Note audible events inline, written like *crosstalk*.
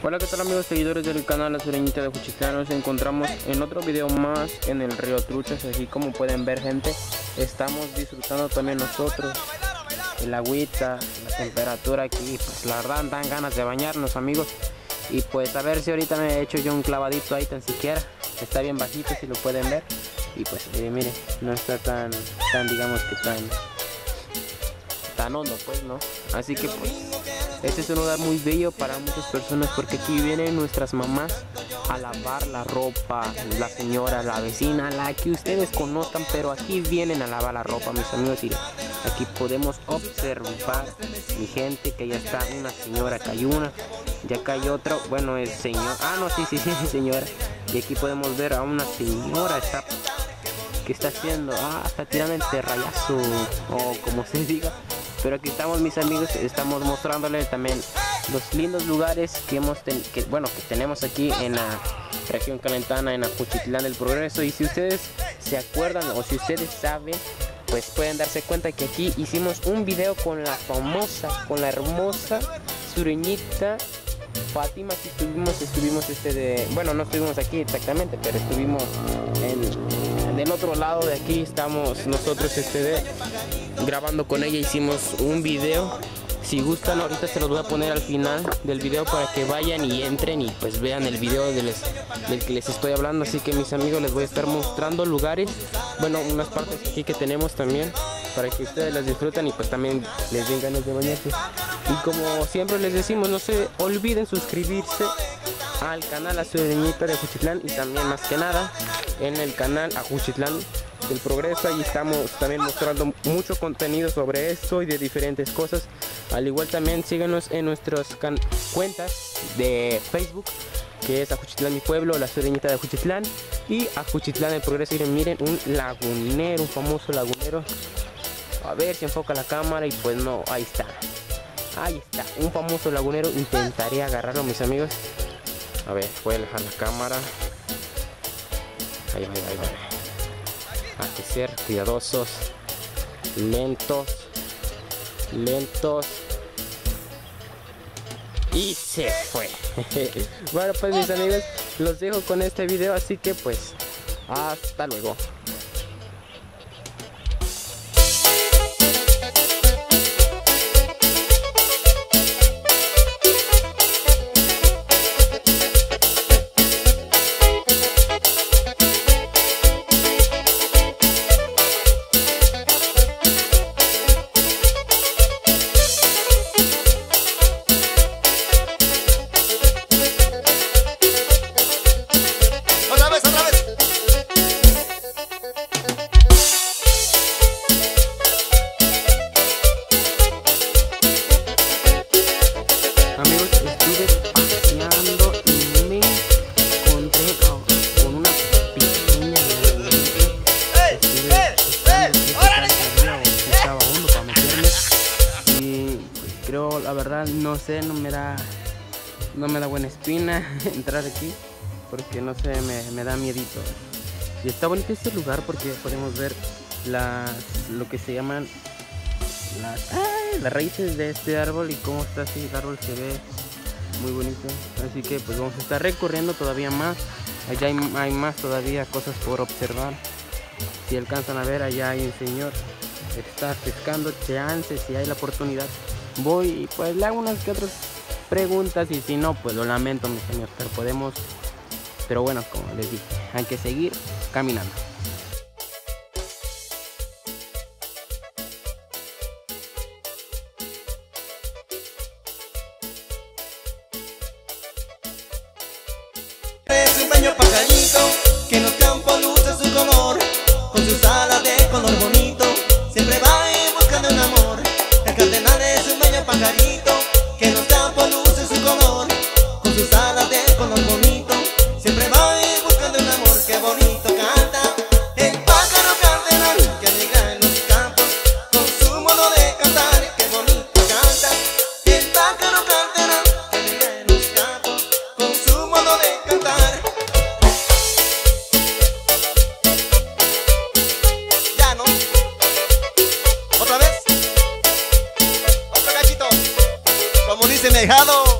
Hola, ¿qué tal amigos seguidores del canal La Sureñita de Juchitlán? Nos encontramos en otro video más en el río Truchas, así como pueden ver gente, estamos disfrutando también nosotros el agüita, la temperatura aquí, pues la verdad dan ganas de bañarnos amigos. Y pues a ver si ahorita me he hecho yo un clavadito ahí tan siquiera, está bien bajito si lo pueden ver. Y pues eh, miren, no está tan, tan digamos que tan tan hondo pues no, así que pues este es un lugar muy bello para muchas personas porque aquí vienen nuestras mamás a lavar la ropa, la señora, la vecina, la que ustedes conozcan, pero aquí vienen a lavar la ropa, mis amigos, y aquí podemos observar mi gente que ya está una señora, que hay una, ya acá hay otro, bueno, el señor, ah, no, sí, sí, sí, *laughs* señora, y aquí podemos ver a una señora, está que está haciendo, ah, está tirando el terrayazo, o como se diga, pero aquí estamos mis amigos, estamos mostrándoles también los lindos lugares que hemos que, bueno que tenemos aquí en la región calentana en Acuchitlán del Progreso. Y si ustedes se acuerdan o si ustedes saben pues pueden darse cuenta que aquí hicimos un video con la famosa con la hermosa sureñita Fátima. Aquí estuvimos estuvimos este de bueno no estuvimos aquí exactamente pero estuvimos en del otro lado de aquí estamos nosotros este de grabando con ella. Hicimos un video. Si gustan ahorita se los voy a poner al final del video para que vayan y entren y pues vean el video del, del que les estoy hablando. Así que mis amigos les voy a estar mostrando lugares bueno unas partes aquí que tenemos también para que ustedes las disfruten y pues también les den ganas de bañarse. Y como siempre les decimos no se olviden suscribirse al canal Azureñita de Juchitlán y también más que nada en el canal Ajuchitlán del Progreso. Ahí estamos también mostrando mucho contenido sobre esto y de diferentes cosas. Al igual también síganos en nuestras cuentas de Facebook que es Ajuchitlán mi pueblo, la Sureñita de Ajuchitlán y Ajuchitlán del Progreso. Miren, miren, un lagunero, un famoso lagunero. A ver si enfoca la cámara y pues no, ahí está. Ahí está, un famoso lagunero. Intentaré agarrarlo, mis amigos. A ver, voy a alejar la cámara. Ahí ahí. Hay que ser cuidadosos, lentos, lentos. Y se fue. *laughs* bueno, pues mis amigos, los dejo con este video, así que pues, hasta luego. No sé, no me da, no me da buena espina *laughs* entrar aquí porque no sé, me, da miedito. Y está bonito este lugar porque podemos ver las, lo que se llaman las, las raíces de este árbol y cómo está así el árbol se ve muy bonito. Así que pues vamos a estar recorriendo todavía más. Allá hay, hay más todavía cosas por observar. Si alcanzan a ver allá hay un señor está pescando. Chances si hay la oportunidad voy y pues le hago unas que otras preguntas y si no pues lo lamento mis señores pero podemos pero bueno como les dije hay que seguir caminando. Un baño semejado.